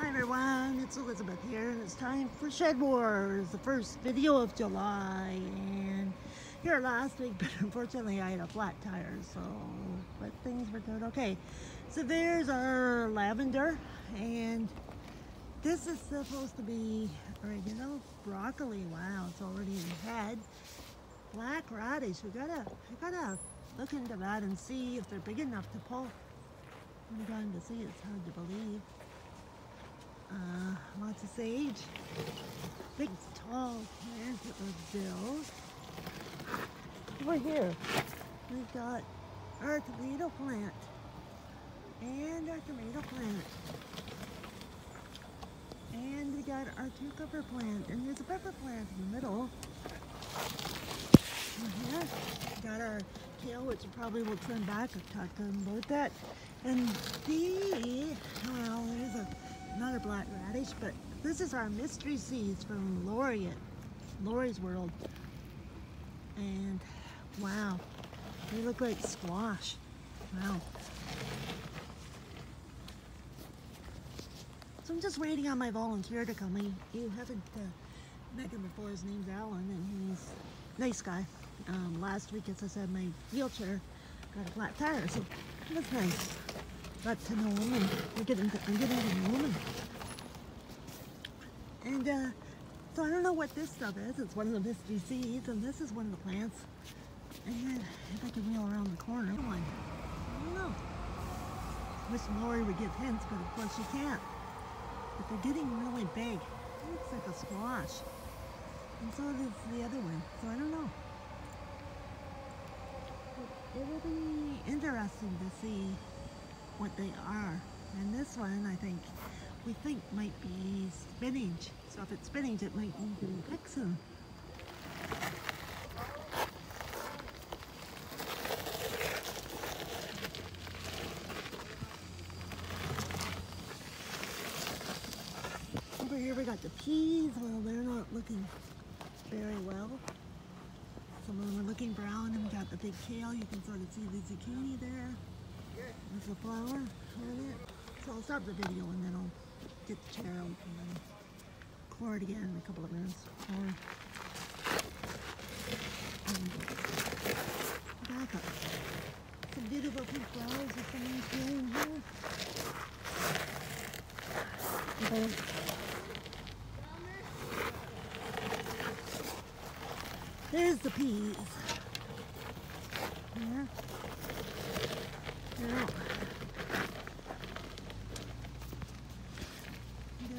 Hi everyone, it's Elizabeth here. and It's time for Shed Wars, the first video of July. And here last week, but unfortunately I had a flat tire, so, but things were good. Okay, so there's our lavender, and this is supposed to be oregano, broccoli. Wow, it's already in head. Black radish, we gotta, we gotta look into that and see if they're big enough to pull. I'm going to see, it's hard to believe. Uh, lots of sage. Big, tall plant of dill. Over here, we've got our tomato plant. And our tomato plant. And we got our cucumber plant. And there's a pepper plant in the middle. Here, got our kale, which probably will trim back. I've talked to them about that. And the, well, there's a another black radish, but this is our mystery seeds from Laureate, Lori's World. And wow, they look like squash. Wow. So I'm just waiting on my volunteer to come. He, you haven't uh, met him before. His name's Alan, and he's a nice guy. Um, last week, as I said, my wheelchair got a flat tire, so that's nice know him and we're getting I'm getting know him. And, uh, so I don't know what this stuff is. It's one of the seeds and this is one of the plants. And if I can wheel around the corner, one. I don't know. Wish Lori would give hints, but of course she can't. But they're getting really big. It looks like a squash. And so does the other one. So I don't know. It will be interesting to see what they are. And this one, I think, we think might be spinach. So if it's spinach, it might need be fixing. Over here we got the peas. Well, they're not looking very well. Some of them are looking brown, and we got the big kale. You can sort of see the zucchini there. There's a flower. So I'll stop the video and then I'll get the chair out and then pour it again in a couple of minutes. Or back up. Some beautiful pink flowers green here. Okay. There's the peas. Yeah.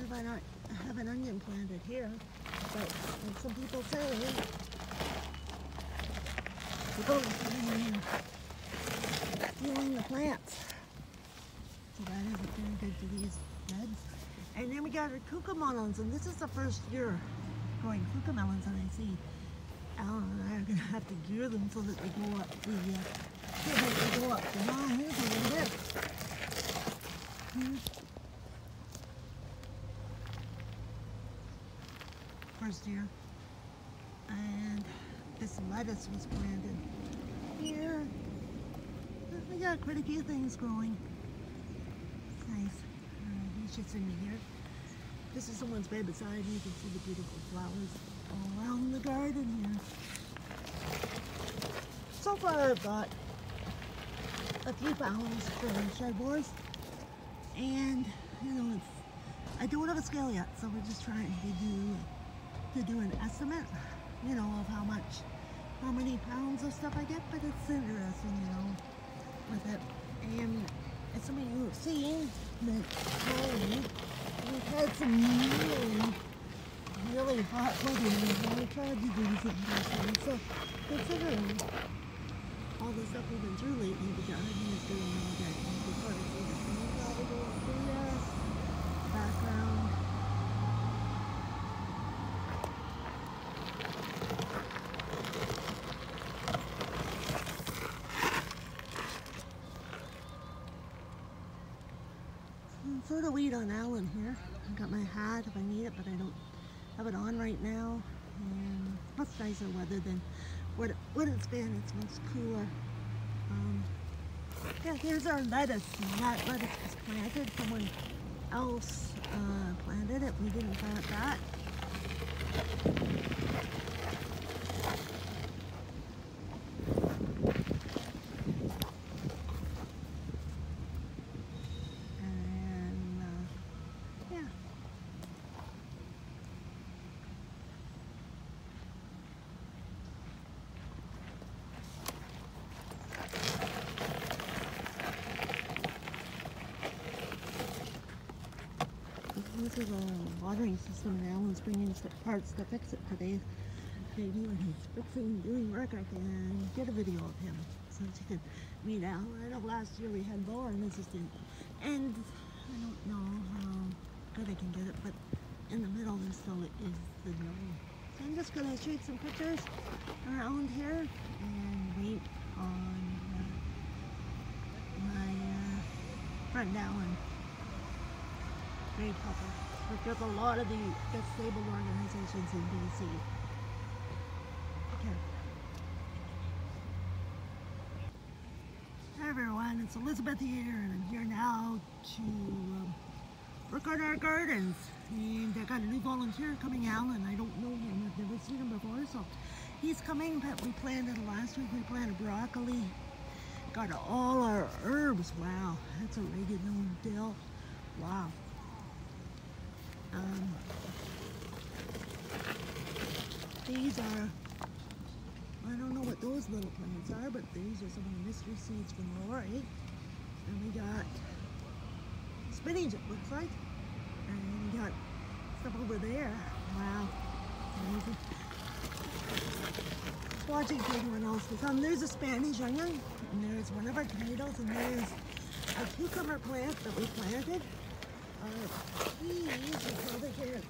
If I not have an here, but like some people say, to be stealing the plants. So that isn't very good to these beds. And then we got our cucamelons, and this is the first year growing cucamelons, and I see Alan and I are going to have to gear them so that they go up the uh, if go up the line a little bit. First year. And this lettuce was planted here. We got quite a few things growing. Nice. Uh, should see me here. This is someone's bed beside me. You can see the beautiful flowers all around the garden here. So far I've got a few pounds for shed wars. And, you know, I don't have a scale yet, so we're just trying to do, to do an estimate, you know, of how much, how many pounds of stuff I get, but it's interesting, you know, with it. And as some of you have seen, we've had some really, really hot weather, and we tried to do something, so considering all the stuff we've been through lately, the garden is doing all that. You can sort of see the trees probably going through there. Background. I'm sort of wait on Alan here. I got my hat if I need it, but I don't have it on right now. And much nicer weather than what, what it's been. It's much cooler. Um, yeah, here's our lettuce. That lettuce was planted. Someone else uh, planted it. We didn't plant that. And uh, yeah. This is a watering system and Alan's bringing st- parts to fix it today. Maybe when he's fixing, doing work, I can get a video of him so that you can meet Alan. I know last year we had Laura and assistant, and I don't know how good I can get it, but in the middle there still is the gnome. So I'm just gonna shoot some pictures around here and wait on uh, my uh, friend Alan great. Worked with a lot of the disabled organizations in D.C. Okay. Hi everyone, it's Elizabeth here, and I'm here now to um, work on our gardens. And I got a new volunteer coming, Alan. I don't know him, I've never seen him before, so he's coming. But we planted last week. We planted broccoli. Got all our herbs. Wow, that's oregano, dill. Wow. Um, these are, I don't know what those little plants are, but these are some of the mystery seeds from Lori. And we got spinach, it looks like. And we got stuff over there. Wow. Amazing. Watching anyone else to come. There's a Spanish onion, and there's one of our tomatoes, and there's a cucumber plant that we planted. 嗯一一起投的先生